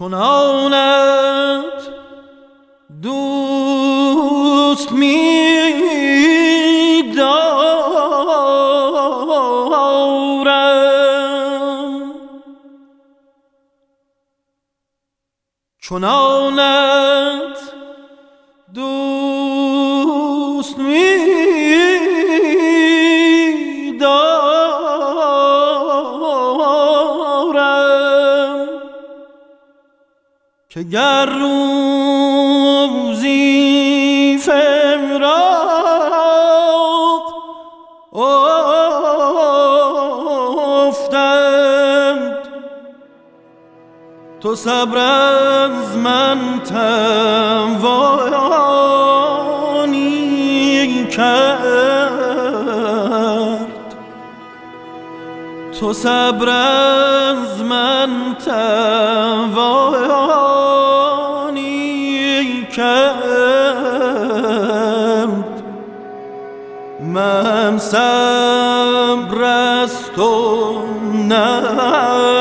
چنانت دوست می دارم چنانت دوست می که گر روزی فراق افتند تو صبر از من توانی کرد. تو صبر از من توانی کرد. من صبر از تو نتوانم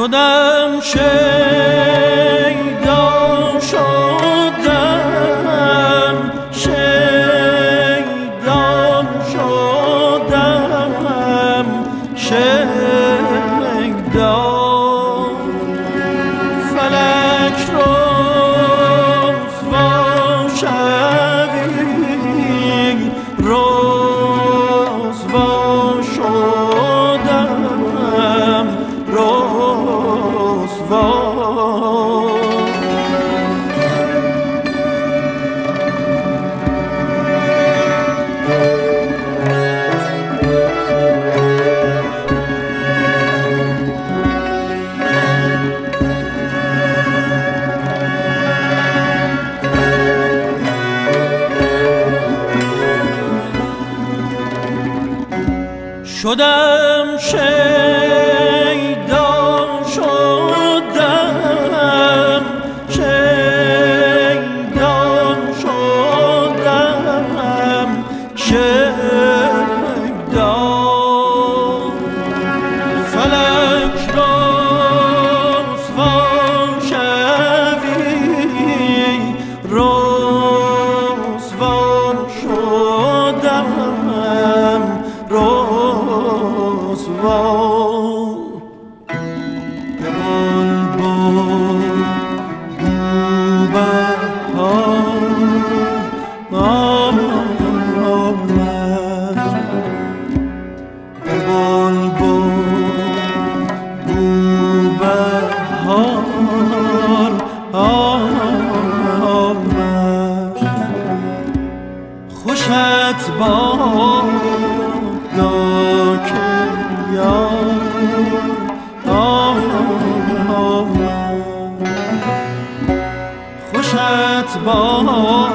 شدم شیدا شدم شدم شیدا its.